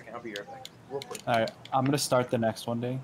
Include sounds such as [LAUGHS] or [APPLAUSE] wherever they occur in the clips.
second. I'll be right back. Real quick. All right, I'm gonna start the next one, day.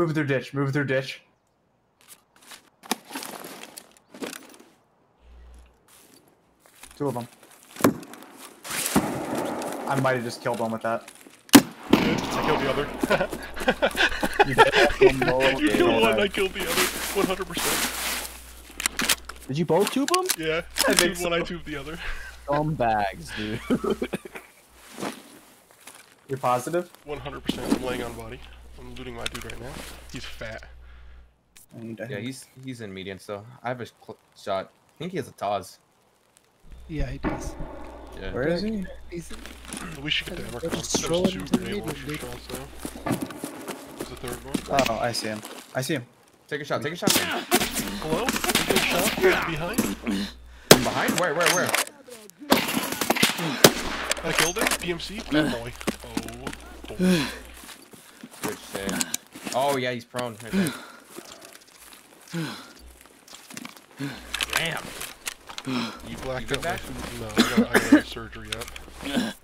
Move through ditch. Move through ditch. Two of them. I might have just killed one with that. I killed the other. [LAUGHS] You did? [LAUGHS] you killed one, Okay. I killed the other. 100%. Did you both tube them? Yeah. I I think tubed one, I tube the other. Dumb bags, dude. [LAUGHS] You're positive? 100%. I'm laying on body. I'm looting my dude right now. He's fat. I need to Yeah, he's he's in median so I have a shot. I think he has a Taz. Yeah, he does. Yeah. Where is he? He's We should get the They're Emmerich. just There's strolling two into the grenade medium, launcher dude. shots. There's the third one. Oh, I see him. I see him. Take a shot. Take a shot. Hello? You get a shot? Behind? From behind? Where? Where? Where? I killed him? PMC? Good oh, boy. Oh, boy. Good shit. Oh yeah, he's prone. Right there. Damn. You blacked out? No, I got, I got surgery up. [LAUGHS]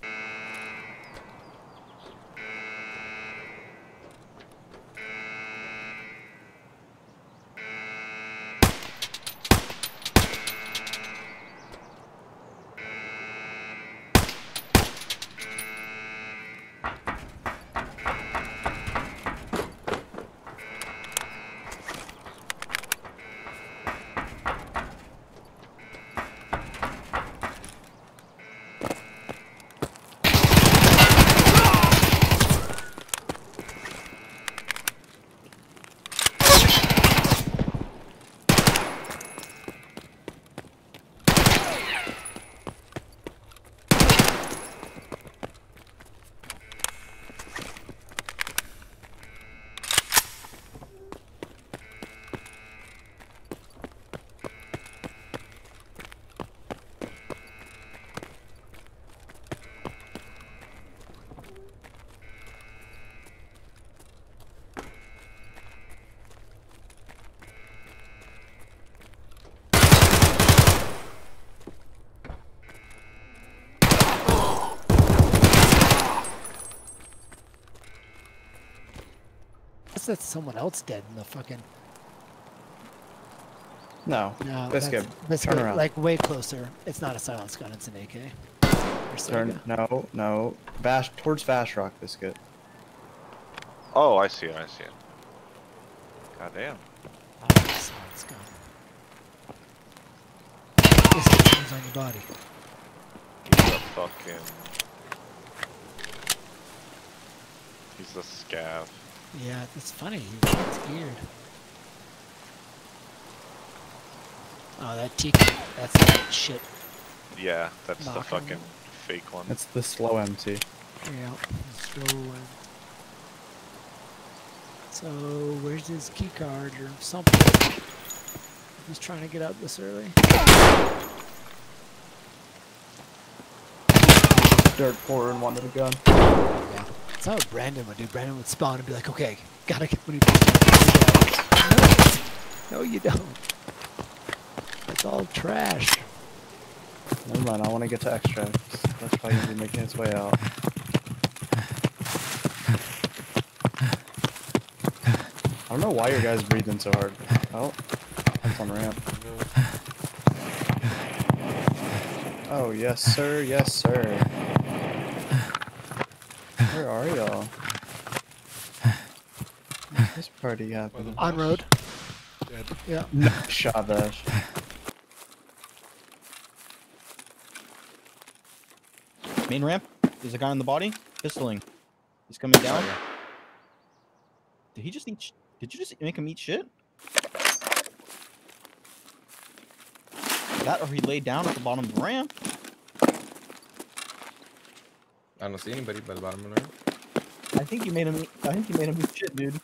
that's someone else dead in the fucking. No. No, Biscuit, that's- Biscuit, turn around. Like way closer. It's not a silence gun. It's an AK. Turn. No, no. Vash towards Vash Rock Biscuit. Oh, I see it. I see it. God damn. Oh, silence gun. Biscuit turns on your body. He's a fucking. He's a scav. Yeah, it's funny. He was scared. Oh, that tiki. That's that shit. Yeah, that's the Knock him. fucking fake one. That's the slow MC. Yeah, slow one. So, where's his key card or something? He's trying to get out this early. Dirt pourer and wanted a gun. Yeah. That's how Brandon would do. Brandon would spawn and be like, okay, gotta get he No, no, you don't. It's all trash. Never mind, I want to get to extracts. That's probably gonna be making its way out. I don't know why your guys breathing so hard. Oh, that's on ramp. Oh yes, sir. Yes, sir. Where are y'all? This party By happening. the On road. Dead. Yeah. [LAUGHS] No shot Main ramp. There's a guy on the body. Pistoling. He's coming down. Did he just eat? sh- Did you just make him eat shit? That or he laid down at the bottom of the ramp. I don't see anybody by the bottom of the ramp. I think you made him. I think you made him shit, dude.